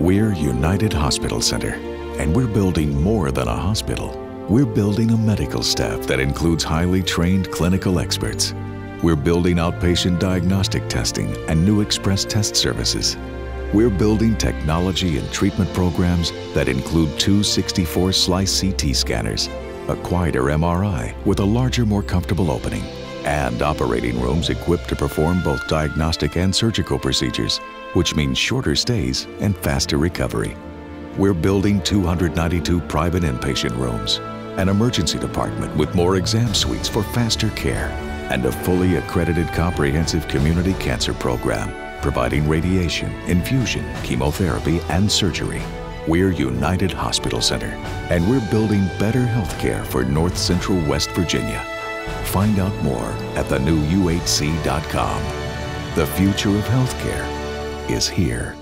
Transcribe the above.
We're United Hospital Center, and we're building more than a hospital. We're building a medical staff that includes highly trained clinical experts. We're building outpatient diagnostic testing and new express test services. We're building technology and treatment programs that include two 64 slice CT scanners, a quieter MRI with a larger, more comfortable opening, and operating rooms equipped to perform both diagnostic and surgical procedures, which means shorter stays and faster recovery. We're building 292 private inpatient rooms, an emergency department with more exam suites for faster care, and a fully accredited comprehensive community cancer program providing radiation, infusion, chemotherapy, and surgery. We're United Hospital Center, and we're building better healthcare for North Central West Virginia. Find out more at thenewuhc.com. The future of healthcare is here.